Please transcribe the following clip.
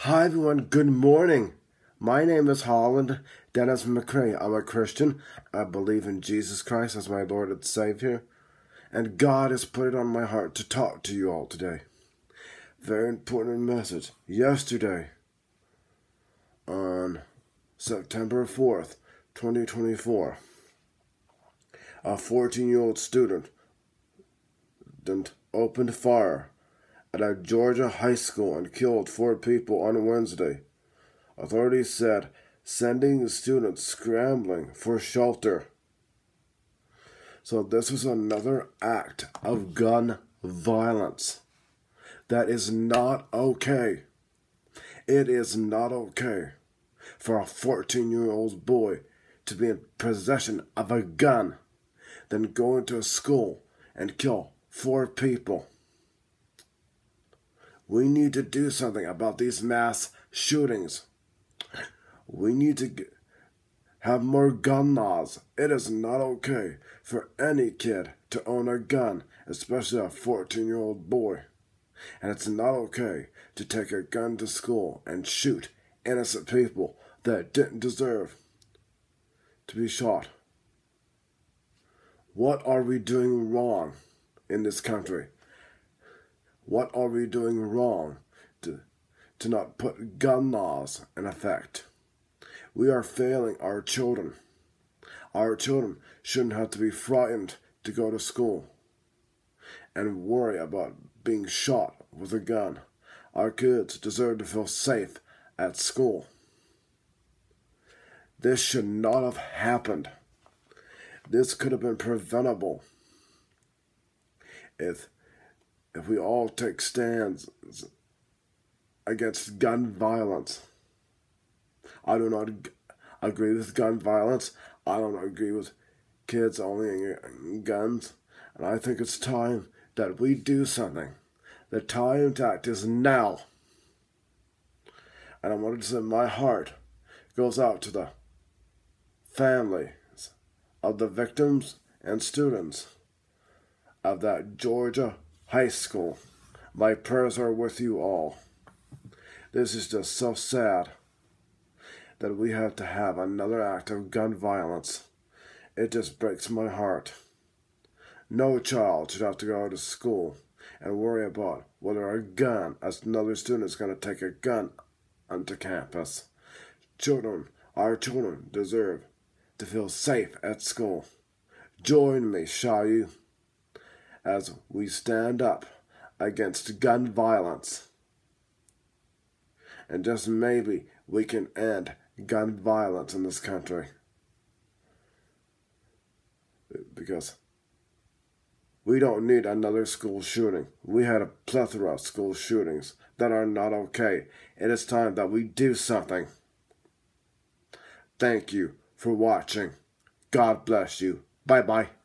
Hi everyone, good morning. My name is Holland Dennis McRae. I'm a Christian. I believe in Jesus Christ as my Lord and Savior. And God has put it on my heart to talk to you all today. Very important message. Yesterday, on September 4th, 2024, a 14 year old student opened fire at a Georgia high school and killed four people on Wednesday. Authorities said sending the students scrambling for shelter. So, this was another act of gun violence. That is not okay. It is not okay for a 14 year old boy to be in possession of a gun, then go into a school and kill four people. We need to do something about these mass shootings. We need to have more gun laws. It is not okay for any kid to own a gun, especially a 14 year old boy. And it's not okay to take a gun to school and shoot innocent people that didn't deserve to be shot. What are we doing wrong in this country? What are we doing wrong to, to not put gun laws in effect? We are failing our children. Our children shouldn't have to be frightened to go to school and worry about being shot with a gun. Our kids deserve to feel safe at school. This should not have happened. This could have been preventable if if we all take stands against gun violence. I do not agree with gun violence. I don't agree with kids owning guns. And I think it's time that we do something. The time to act is now. And I wanted to say my heart goes out to the families of the victims and students of that Georgia high school. My prayers are with you all. This is just so sad that we have to have another act of gun violence. It just breaks my heart. No child should have to go to school and worry about whether a gun, as another student is going to take a gun onto campus. Children, our children deserve to feel safe at school. Join me, shall you? As we stand up against gun violence. And just maybe we can end gun violence in this country. Because we don't need another school shooting. We had a plethora of school shootings that are not okay. It is time that we do something. Thank you for watching. God bless you. Bye bye.